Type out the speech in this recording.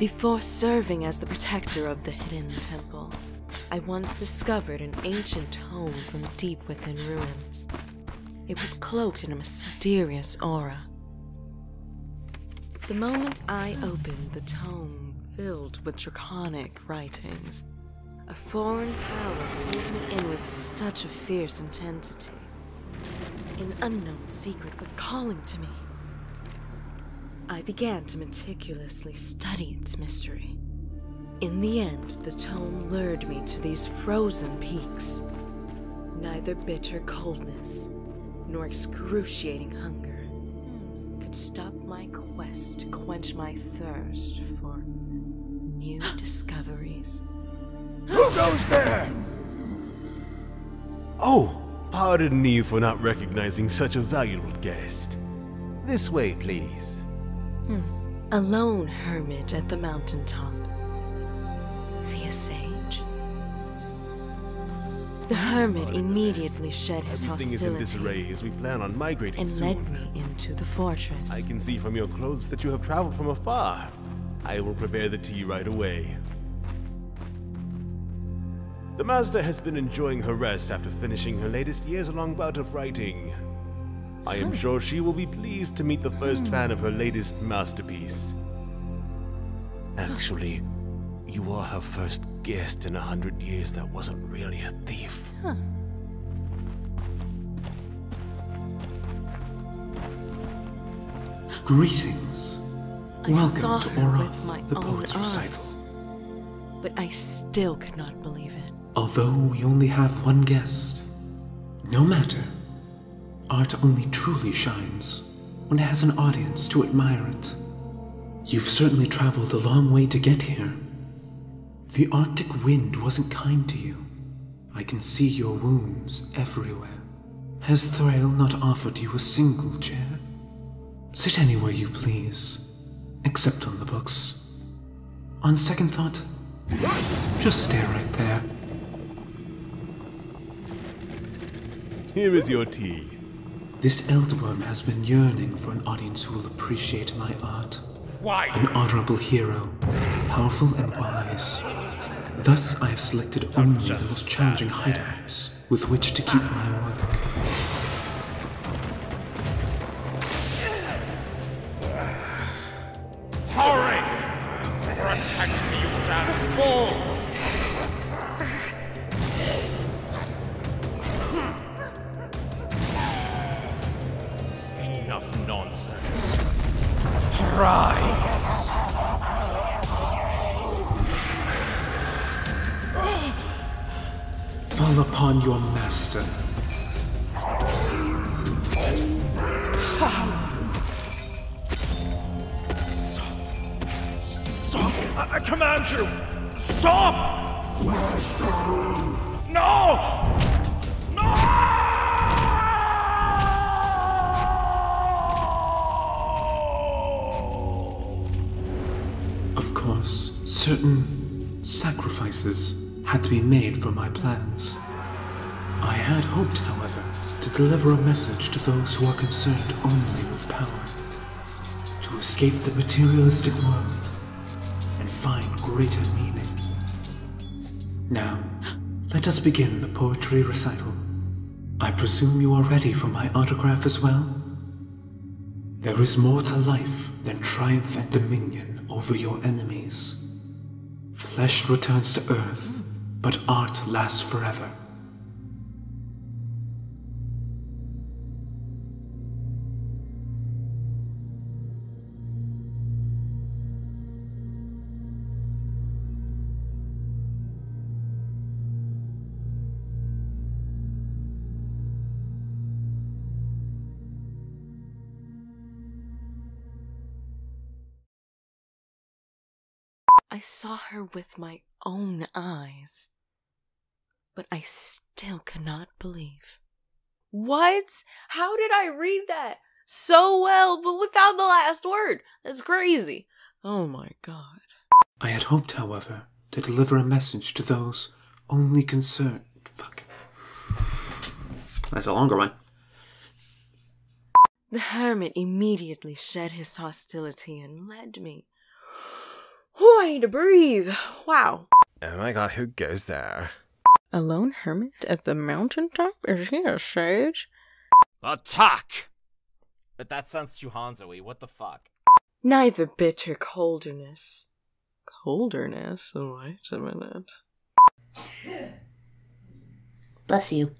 Before serving as the protector of the hidden temple, I once discovered an ancient tome from deep within ruins. It was cloaked in a mysterious aura. The moment I opened the tome filled with draconic writings, a foreign power pulled me in with such a fierce intensity. An unknown secret was calling to me. I began to meticulously study its mystery. In the end, the tome lured me to these frozen peaks. Neither bitter coldness nor excruciating hunger could stop my quest to quench my thirst for new discoveries. Who goes there? Oh, pardon me for not recognizing such a valuable guest. This way, please. Hmm. A lone hermit at the mountaintop. Is he a sage? The hermit immediately shed his Everything is in hostility disarray as we plan on migrating and soon. led me into the fortress. I can see from your clothes that you have traveled from afar. I will prepare the tea right away. The Master has been enjoying her rest after finishing her latest years-long bout of writing. I am hmm. sure she will be pleased to meet the first hmm. fan of her latest masterpiece. Actually, you are her first guest in a hundred years that wasn't really a thief. Huh. Greetings. I Welcome saw to her Auroth, with my the own poet's recital. eyes, but I still could not believe it. Although we only have one guest, no matter. Art only truly shines when it has an audience to admire it. You've certainly traveled a long way to get here. The Arctic wind wasn't kind to you. I can see your wounds everywhere. Has Thrael not offered you a single chair? Sit anywhere you please, except on the books. On second thought, just stay right there. Here is your tea. This Eldwurm has been yearning for an audience who will appreciate my art. Why? An honorable hero, powerful and wise. Thus, I have selected only the most challenging hideouts with which to keep my work. Hurry! Protect me, you damn fools! Rise! Fall upon your master. Stop! I, I command you! Stop! No! No! Of course, certain sacrifices had to be made for my plans. I had hoped, however, to deliver a message to those who are concerned only with power. To escape the materialistic world and find greater meaning. Now, let us begin the poetry recital. I presume you are ready for my autograph as well? There is more to life than triumph and dominion over your enemies. Flesh returns to earth, but art lasts forever. I saw her with my own eyes, but I still cannot believe. What? How did I read that so well, but without the last word? That's crazy. Oh my god. I had hoped, however, to deliver a message to those only concerned. Fuck. That's a longer one. The hermit immediately shed his hostility and led me. Oh, I need to breathe. Wow. Oh my god, who goes there? A lone hermit at the mountaintop? Is he a sage? Attack! But that sounds too Hanzo-y. What the fuck? Neither bitter colderness. Colderness? Wait a minute. Bless you.